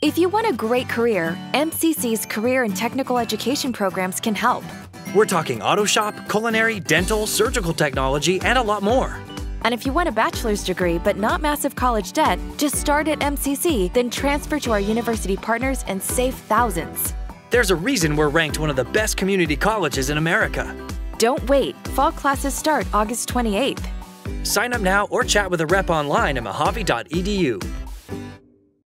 If you want a great career, MCC's career and technical education programs can help. We're talking auto shop, culinary, dental, surgical technology, and a lot more. And if you want a bachelor's degree but not massive college debt, just start at MCC, then transfer to our university partners and save thousands. There's a reason we're ranked one of the best community colleges in America. Don't wait. Fall classes start August 28th. Sign up now or chat with a rep online at mohave.edu.